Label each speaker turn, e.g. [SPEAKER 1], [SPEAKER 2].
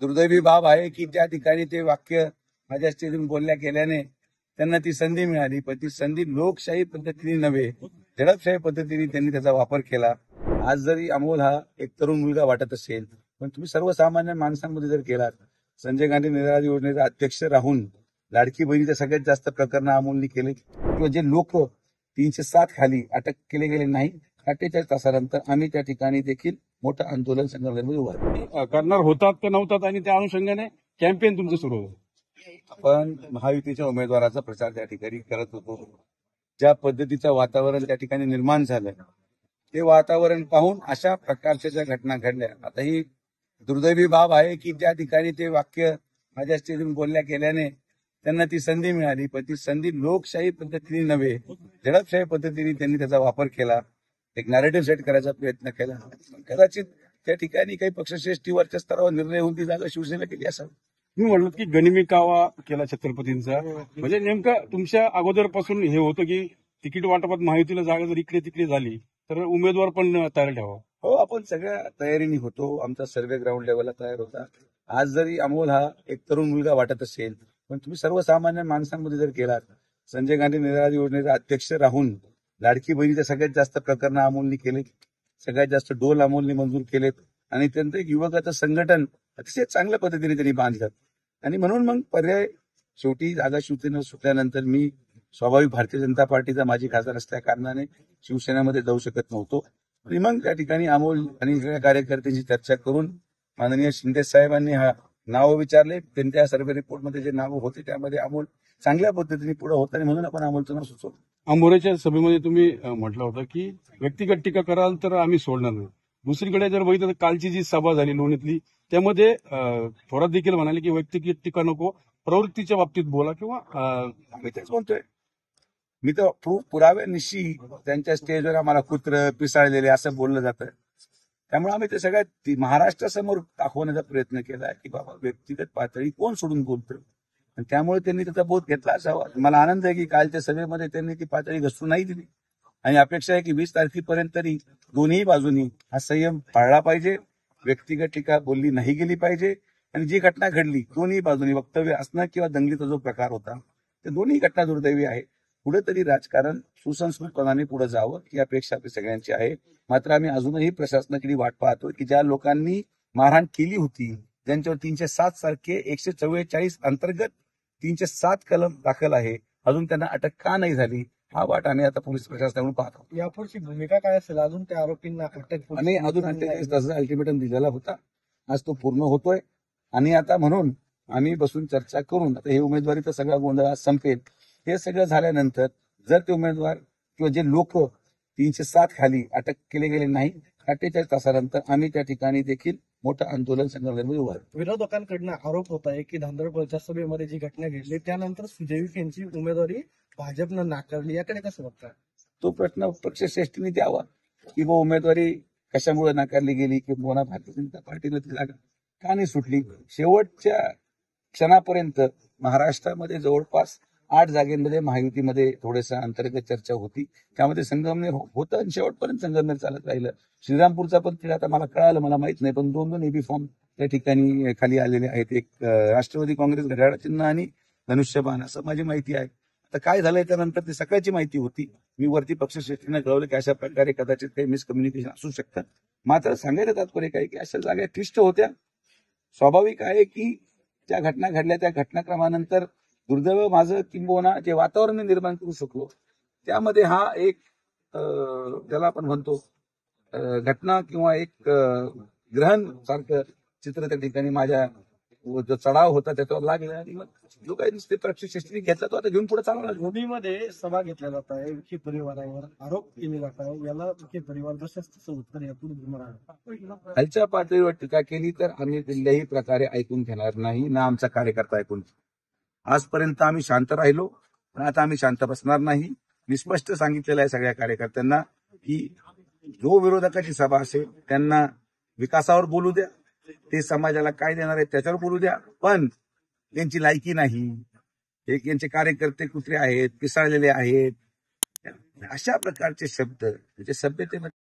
[SPEAKER 1] दुर्दैवी बाब आहे की ज्या ठिकाणी ते वाक्य माझ्या स्टेजून बोलल्या केल्याने त्यांना ती संधी मिळाली पण ती संधी लोकशाही पद्धतीने नव्हे झडपशाही पद्धतीने त्यांनी त्याचा वापर केला. आज जरी अमोल हा एक तरुण मुलगा वाटत असेल पण तुम्ही सर्वसामान्य माणसांमध्ये जर केलात संजय गांधी निराधार योजनेचा अध्यक्ष राहून लाडकी बहिणीचे सगळ्यात जास्त प्रकरण अमोलने केले किंवा जे लोक तीनशे सात खाली अटक केले गेले नाही अठ्ठेचाळीस तासानंतर आम्ही त्या ठिकाणी देखील मोठं आंदोलन संघटनेमध्ये उभारलं
[SPEAKER 2] करणार होतात का नव्हतात आणि त्या अनुषंगाने कॅम्पेन तुमचं सुरू होतं.
[SPEAKER 1] आपण महायुतीच्या उमेदवाराचा प्रचार त्या ठिकाणी करत होतो. ज्या पद्धतीचं वातावरण त्या ठिकाणी निर्माण झालं ते वातावरण पाहून अशा प्रकारच्या ज्या घटना घडल्या आता ही दुर्दैवी बाब आहे की ज्या ठिकाणी ते वाक्य माझ्या स्टेजून बोलल्या केल्याने त्यांना ती संधी मिळाली पण ती संधी लोकशाही पद्धतीने नव्हे झडपशाही पद्धतीने त्यांनी त्याचा वापर केला. एक नॅरेटिव्ह सेट करायचा प्रयत्न केला. कदाचित त्या ठिकाणी काही पक्षश्रेष्ठीवरच्या स्तरावर निर्णय होऊन ती जागा शिवसेना केली असावी.
[SPEAKER 2] तुम्ही म्हणलं की गनिमी कावा केला छत्रपतींचा. म्हणजे नेमकं तुमच्या अगोदरपासून हे होतं की तिकीट वाटपात माहितीला जागा जर इकडे तिकडे झाली तर उमेदवार पण तयार ठेवा.
[SPEAKER 1] हो आपण सगळ्या तयारीने होतो. आमचा सर्वे ग्राउंड लेवलला तयार होता. आज जरी अमोल हा एक तरुण मुलगा वाटत असेल पण तुम्ही सर्वसामान्य माणसांमध्ये जर गेलात संजय गांधी निराधार योजनेचा अध्यक्ष राहून लाडकी बहिणीचे सगळ्यात जास्त प्रकरण अमोलनी केले सगळ्यात जास्त डोल अमोलनी मंजूर केलेत. आणि त्यांचं एक युवकाचं संघटन अतिशय चांगल्या पद्धतीने त्यांनी बांधलं. आणि म्हणून मग पर्याय शेवटी जागा शिवसेना सुटल्यानंतर मी स्वाभाविक भारतीय जनता पार्टीचा माझी खासदार असल्या कारणाने शिवसेनेमध्ये जाऊ शकत नव्हतो. आणि मग त्या ठिकाणी अमोल आणि कार्यकर्त्यांची चर्चा करून माननीय शिंदे साहेबांनी हा नाव विचारले. त्यांच्या सर्वे रिपोर्टमध्ये जे नाव होते त्यामध्ये अमोल चांगल्या पद्धतीने पुढे होत आणि म्हणून आपण अमोलचं नाव सुचवलं.
[SPEAKER 2] आंबोऱ्याच्या सभेमध्ये तुम्ही म्हटलं होतं की व्यक्तिगत टीका कराल तर आम्ही सोडणार नाही. दुसरीकडे जर बघितलं तर कालची जी सभा झाली लोणीतली त्यामध्ये थोरात देखील म्हणाले की व्यक्तिगत टीका नको प्रवृत्तीच्या बाबतीत बोला किंवा
[SPEAKER 1] मी तेच म्हणतोय. मी तर प्रूफ पुराव्यानिशी त्यांच्या स्टेजवर आम्हाला कुत्र पिसाळलेले असं बोललं जातं. त्यामुळे आम्ही ते सगळ्यात महाराष्ट्रासमोर दाखवण्याचा प्रयत्न केला की बाबा व्यक्तिगत पातळी कोण सोडून बोलतो आणि त्यामुळे त्यांनी त्याचा बोध घेतला असावा. मला आनंद आहे की कालच्या सभेमध्ये त्यांनी ती पातळी घसरून नाही दिली. आणि अपेक्षा आहे की वीस तारखेपर्यंत तरी दोन्ही बाजूनी हा संयम पाळला पाहिजे. व्यक्तिगत टीका बोलली नाही गेली पाहिजे. आणि जी घटना घडली दोन्ही बाजूनी वक्तव्य असणं किंवा दंगलीचा जो प्रकार होता ते दोन्ही घटना दुर्दैवी आहे. कुठेतरी राजकारण सुसंस्कृतपणाने पुढे जावं ही अपेक्षा आपली सगळ्यांची आहे. मात्र आम्ही अजूनही प्रशासनाकडे वाट पाहतो की ज्या लोकांनी मारहाण केली होती ज्यांच्यावर तीनशे सात सारखे एकशे चव्वेचाळीस अंतर्गत तीनशे सात कलम दाखल आहे अजून त्यांना अटक का नाही झाली हा वाट आम्ही आता पोलीस प्रशासनाकडून पाहतो
[SPEAKER 3] यापुढची भूमिका काय असेल? अजून त्या आरोपींना अटक
[SPEAKER 1] आम्ही अजून अठ्ठेचाळीस तासाचा अल्टिमेटम दिलेला होता आज तो पूर्ण होतोय. आणि आता म्हणून आम्ही बसून चर्चा करून आता हे उमेदवारीचा सगळा गोंधळ संपेल हे सगळं झाल्यानंतर जर ते उमेदवार किंवा जे लोक तीनशे सात खाली अटक केले गेले नाही अठ्ठेचाळीस तासानंतर आम्ही त्या ठिकाणी देखील मोठं आंदोलन संघटनेमध्ये उभारतो
[SPEAKER 3] विरोधकांकडनं आरोप होत आहे की धांदरपळच्या सभेमध्ये जी घटना घडली त्यानंतर सुजैविक यांची उमेदवारी भाजपनं नाकारली. याकडे कसं बघता?
[SPEAKER 1] तो प्रश्न पक्षश्रेष्ठीने द्यावा की बा उमेदवारी कशामुळे नाकारली गेली की कोणा भारतीय जनता पार्टीला ती जागा का नाही सुटली? शेवटच्या क्षणापर्यंत महाराष्ट्रामध्ये जवळपास आठ जागेमध्ये महायुतीमध्ये थोडेसा अंतर्गत चर्चा होती. त्यामध्ये संगमनेर हो-, होतं आणि शेवटपर्यंत संगमनेर चालत राहिलं. श्रीरामपूरचा पण तिला आता मला कळालं मला माहीत नाही पण दोन दोन एबी फॉर्म त्या ठिकाणी खाली आलेले आहेत. एक राष्ट्रवादी काँग्रेस घड्याळ चिन्ह आणि धनुष्यबाण असं माझी माहिती आहे. आता काय झालंय त्यानंतर ती सकाळची माहिती होती. मी वरती पक्षश्रेष्ठीनं कळवलं की अशा प्रकारे कदाचित काही मिसकम्युनिकेशन असू शकतं. मात्र सांगायचं तात्पर्य काय की अशा जागा क्लिष्ट होत्या. स्वाभाविक आहे की ज्या घटना घडल्या त्या घटनाक्रमानंतर दुर्दैव माझं किंबहुना जे वातावरण मी निर्माण करू शकलो त्यामध्ये हा एक अं, त्याला आपण म्हणतो घटना किंवा एक ग्रहण सारखं चित्र त्या ठिकाणी माझ्या जो चढाव होता त्याच्यावर लागला आणि मग जो काही नुसते पक्षश्रेष्ठीने घेतला तो आता घेऊन पुढे चालवला
[SPEAKER 3] भूमीमध्ये सभा घेतल्या जात आहे विखे परिवारावर आरोप केले जात आहे याला विखे परिवार तसं उत्तर यातून
[SPEAKER 1] खालच्या पातळीवर टीका केली तर आम्ही कुठल्याही प्रकारे ऐकून घेणार नाही ना आमचा कार्यकर्ता ऐकून. आजपर्यंत आम्ही शांत राहिलो पण आता आम्ही शांत बसणार नाही. मी स्पष्ट सांगितलेलं आहे सगळ्या कार्यकर्त्यांना की जो विरोधकाची सभा असेल त्यांना विकासावर बोलू द्या. ते समाजाला काय देणार आहे त्याच्यावर बोलू द्या. पण त्यांची लायकी नाही. हे यांचे कार्यकर्ते कुत्रे आहेत पिसाळलेले आहेत. अशा प्रकारचे शब्द म्हणजे सभ्यतेमध्ये